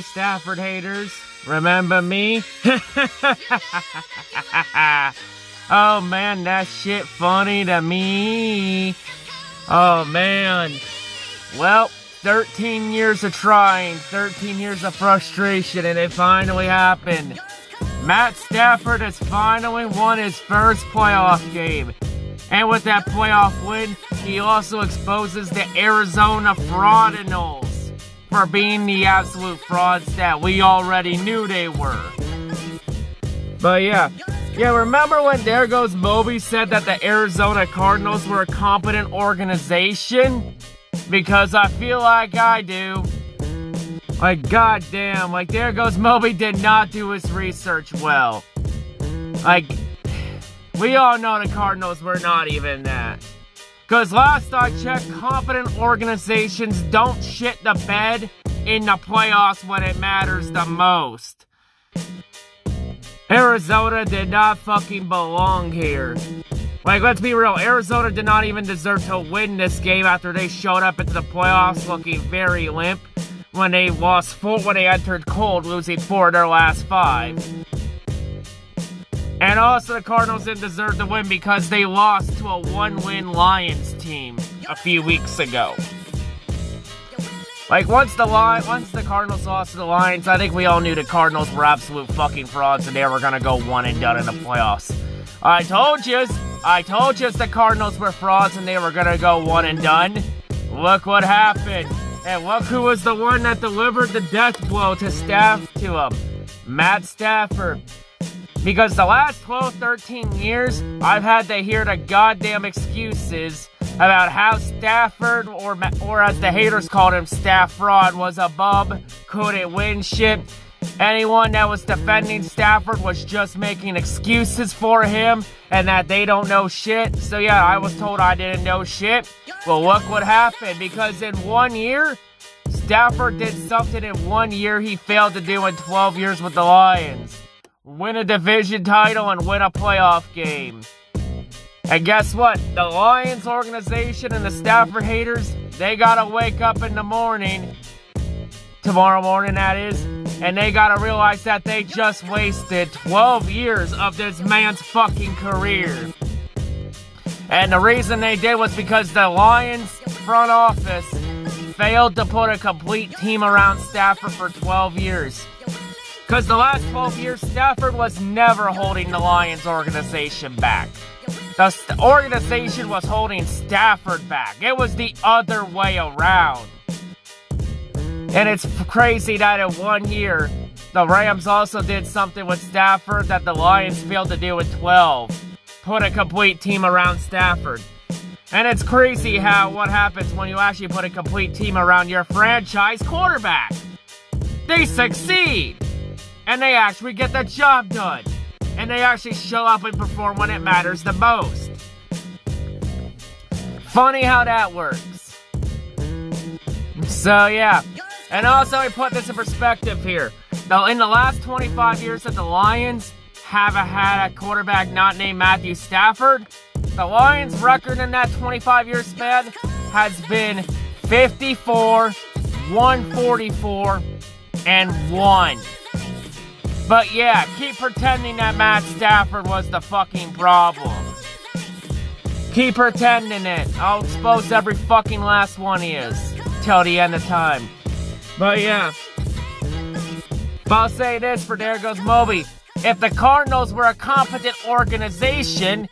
Stafford haters. Remember me? oh man, that shit funny to me. Oh man. Well, 13 years of trying, 13 years of frustration, and it finally happened. Matt Stafford has finally won his first playoff game. And with that playoff win, he also exposes the Arizona Fraudinals for being the absolute frauds that we already knew they were. But yeah, yeah, remember when There Goes Moby said that the Arizona Cardinals were a competent organization? Because I feel like I do. Like, goddamn, like, There Goes Moby did not do his research well. Like, we all know the Cardinals were not even that. Because last I checked, competent organizations don't shit the bed in the playoffs when it matters the most. Arizona did not fucking belong here. Like, let's be real, Arizona did not even deserve to win this game after they showed up into the playoffs looking very limp when they lost four when they entered cold, losing four of their last five. And also, the Cardinals didn't deserve to win because they lost to a one-win Lions team a few weeks ago. Like once the line, once the Cardinals lost to the Lions, I think we all knew the Cardinals were absolute fucking frauds and they were gonna go one and done in the playoffs. I told you, I told you the Cardinals were frauds and they were gonna go one and done. Look what happened. And look who was the one that delivered the death blow to Staff to him. Matt Stafford. Because the last 12, 13 years, I've had to hear the goddamn excuses about how Stafford, or, or as the haters called him, Staff was a bub, couldn't win shit. Anyone that was defending Stafford was just making excuses for him and that they don't know shit. So, yeah, I was told I didn't know shit. Well, look what happened because in one year, Stafford did something in one year he failed to do in 12 years with the Lions win a division title and win a playoff game. And guess what? The Lions organization and the Stafford haters, they gotta wake up in the morning, tomorrow morning that is, and they gotta realize that they just wasted 12 years of this man's fucking career. And the reason they did was because the Lions front office failed to put a complete team around Stafford for 12 years. Because the last 12 years, Stafford was never holding the Lions organization back. The st- organization was holding Stafford back. It was the other way around. And it's crazy that in one year, the Rams also did something with Stafford that the Lions failed to do in 12. Put a complete team around Stafford. And it's crazy how what happens when you actually put a complete team around your franchise quarterback. They succeed and they actually get the job done. And they actually show up and perform when it matters the most. Funny how that works. So, yeah. And also, I put this in perspective here. Now, in the last 25 years that the Lions have had a quarterback not named Matthew Stafford, the Lions' record in that 25 year span has been 54, 144, and 1. But yeah, keep pretending that Matt Stafford was the fucking problem. Keep pretending it. I'll expose every fucking last one he is. Till the end of time. But yeah. But I'll say this for There Goes Moby. If the Cardinals were a competent organization,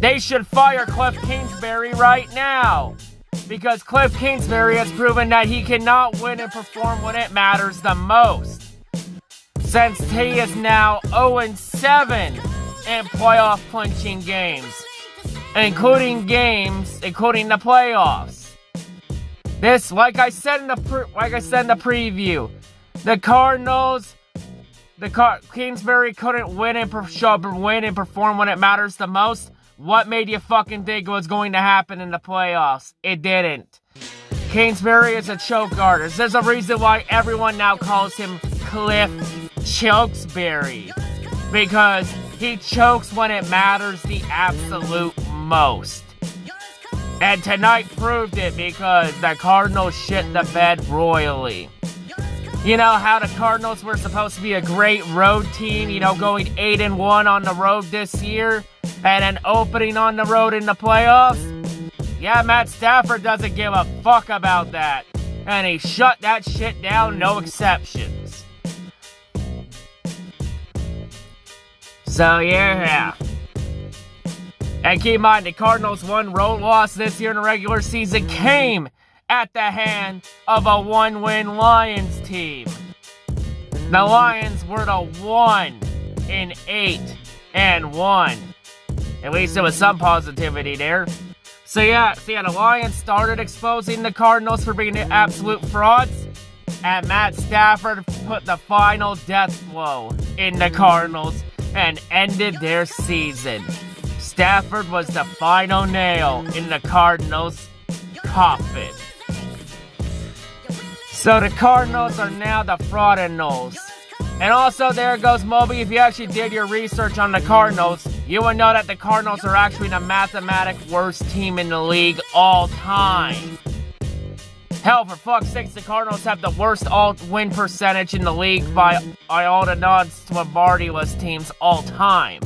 they should fire Cliff Kingsbury right now. Because Cliff Kingsbury has proven that he cannot win and perform when it matters the most since he is now 0-7 in playoff clinching games, including games, including the playoffs. This, like I said in the pre- like I said in the preview, the Cardinals, the Car- Kingsbury couldn't win and per- show win and perform when it matters the most. What made you fucking think was going to happen in the playoffs? It didn't. Kingsbury is a choke artist. There's a reason why everyone now calls him Cliff Chokesberry because he chokes when it matters the absolute most. And tonight proved it because the Cardinals shit the bed royally. You know how the Cardinals were supposed to be a great road team, you know, going 8 and 1 on the road this year and an opening on the road in the playoffs? Yeah, Matt Stafford doesn't give a fuck about that. And he shut that shit down, no exceptions. So, yeah. And keep in mind, the Cardinals' one road loss this year in the regular season came at the hand of a one win Lions team. The Lions were the 1 in 8 and 1. At least there was some positivity there. So yeah, so yeah, the Lions started exposing the Cardinals for being absolute frauds, and Matt Stafford put the final death blow in the Cardinals and ended their season. Stafford was the final nail in the Cardinals' coffin. So the Cardinals are now the Fraudinals. And also, there goes Moby. If you actually did your research on the Cardinals, you would know that the Cardinals are actually the mathematic worst team in the league all time. Hell, for fuck's sakes, the Cardinals have the worst alt win percentage in the league by, by all the nods to Lombardi list teams all time.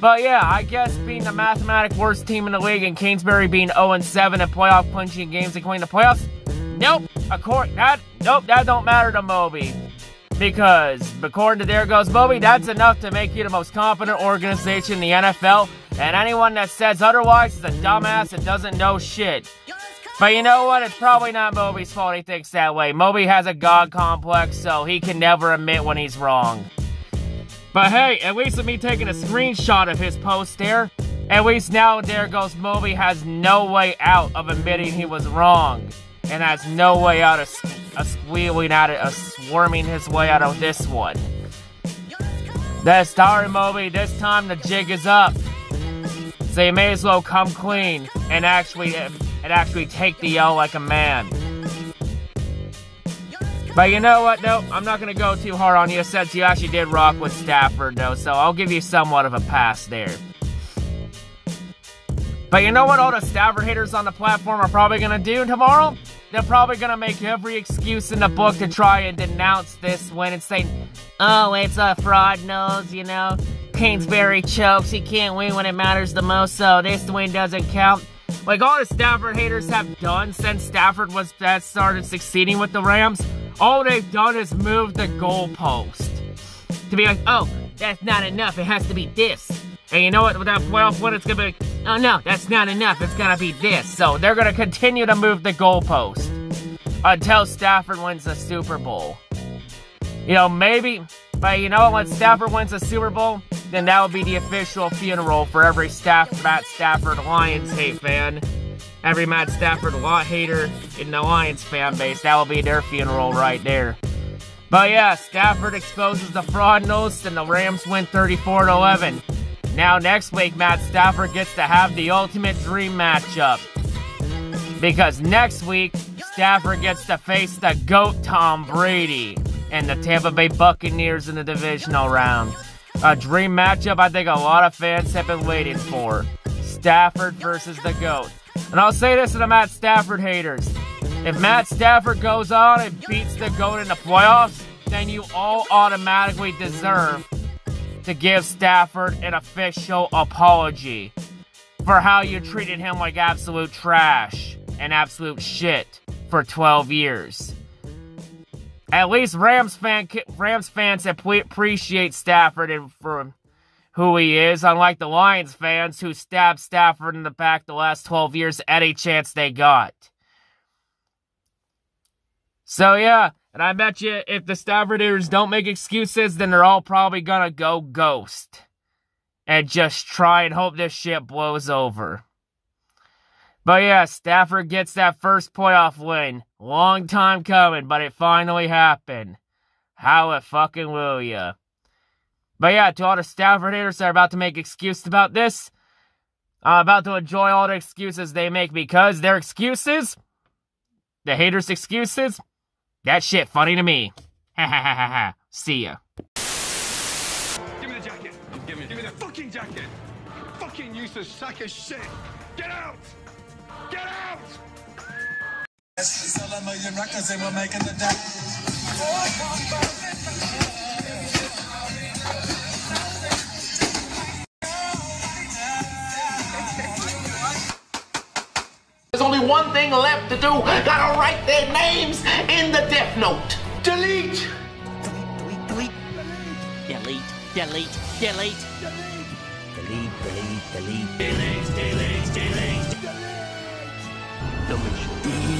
But yeah, I guess being the mathematic worst team in the league and Kingsbury being 0-7 in playoff clinching games including the playoffs, nope, according that nope, that don't matter to Moby. Because according to There Goes Moby, that's enough to make you the most competent organization in the NFL, and anyone that says otherwise is a dumbass and doesn't know shit. But you know what? It's probably not Moby's fault he thinks that way. Moby has a god complex, so he can never admit when he's wrong. But hey, at least with me taking a screenshot of his post there, at least now There Goes Moby has no way out of admitting he was wrong. And has no way out of, of squealing out of, of swarming his way out of this one. That sorry Moby, this time the jig is up. So you may as well come clean and actually and actually take the L like a man. But you know what, though? I'm not going to go too hard on you since you actually did rock with Stafford, though, so I'll give you somewhat of a pass there. But you know what all the Stafford haters on the platform are probably going to do tomorrow? They're probably going to make every excuse in the book to try and denounce this win and say, oh, it's a fraud nose, you know? Kingsbury chokes, he can't win when it matters the most, so this win doesn't count. Like all the Stafford haters have done since Stafford was that started succeeding with the Rams, all they've done is move the goalpost. To be like, oh, that's not enough, it has to be this. And you know what, with that it's gonna be, oh no, that's not enough, it's gonna be this. So they're gonna continue to move the goalpost until Stafford wins the Super Bowl. You know, maybe, but you know, what, when Stafford wins the Super Bowl, then that will be the official funeral for every Staff Matt Stafford Lions hate fan. Every Matt Stafford lot hater in the Lions fan base, that will be their funeral right there. But yeah, Stafford exposes the fraud nose and the Rams win 34 11. Now next week, Matt Stafford gets to have the ultimate dream matchup. Because next week, Stafford gets to face the GOAT Tom Brady and the Tampa Bay Buccaneers in the divisional round. A dream matchup I think a lot of fans have been waiting for. Stafford versus the GOAT. And I'll say this to the Matt Stafford haters. If Matt Stafford goes on and beats the GOAT in the playoffs, then you all automatically deserve to give Stafford an official apology for how you treated him like absolute trash and absolute shit for 12 years. At least Rams fan Rams fans appreciate Stafford and for who he is, unlike the Lions fans who stabbed Stafford in the back the last 12 years any chance they got. So yeah, and I bet you if the Stafforders don't make excuses, then they're all probably gonna go ghost. And just try and hope this shit blows over. But yeah, Stafford gets that first playoff win. Long time coming, but it finally happened. How it fucking will ya? But yeah, to all the Stafford haters that are about to make excuses about this, I'm about to enjoy all the excuses they make because their excuses, the haters' excuses, that shit funny to me. Ha ha ha ha ha. See ya. Give me the jacket. Give me, give me the fucking jacket. Fucking useless sack of shit. Get out. Get out! Sell a million records and we're making the deck. There's only one thing left to do. Gotta write their names in the death note. Delete. Delete! delete, delete, delete, delete, delete, delete, delete, delete, delete, delete,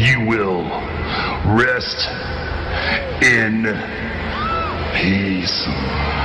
You will rest in peace.